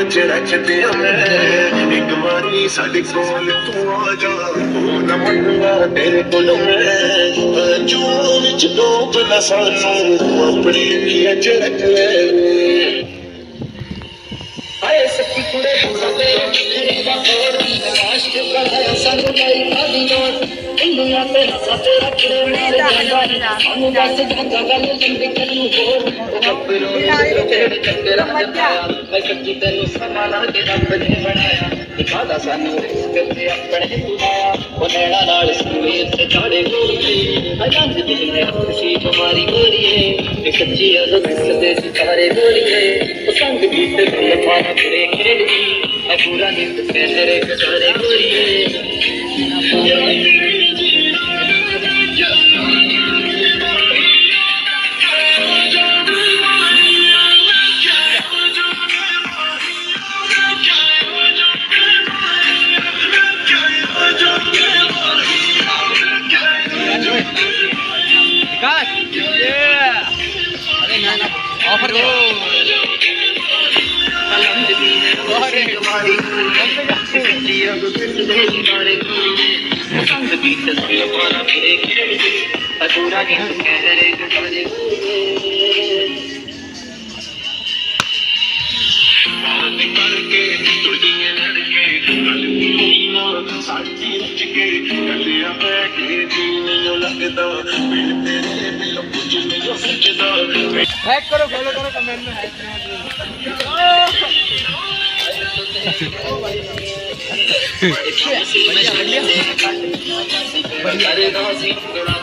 Much ਰੱਖਦੇ ਆ ਮੈਂ ਇੱਕ ਵਾਰੀ ਸਾਡੇ ਕੋਲ ਤੂੰ ਆ ਜਾ ਉਹ ਨਾ ਮੰਗਾ ਤੇਰੇ ਕੋਲ ਮੈਂ ਜੋ ਵਿੱਚ ਡੋਬ ਨਾ ਸਾਨੂੰ ਆਪਣੀ ਅੱਖੀਆਂ ਚ ਰੱਖ ਲੈ ਆਏ ਸੱਚੀ ਕੁੜੇ ਬੋਲਦੇ ਤੇਰੇ ਦਾ ਹੋਰ ਨਿਰਾਸ਼ ਕੇ ਬੜਾ ਸਾਨੂੰ ਨਹੀਂ ਆਦੀ ਲੋੜ पूरा नींद पे तेरे गुजारे गोरी ਤੁੜੀਆਂ ਲੜਕੇ ਗੱਲ ਨਾ ਸਾਡੀ ਰਚ ਕੇ ਗੱਲਿਆਂ ਪੈ ਕੇ ਜੀਣ ਜੋ ਲੱਗਦਾ ਬਿਨ ਤੇਰੇ ਬਿਲ ਕੁਝ ਨਹੀਂ मिनट हैक करो फॉलो करो कमेंट में हैक बढ़िया। बढ़िया बढ़िया।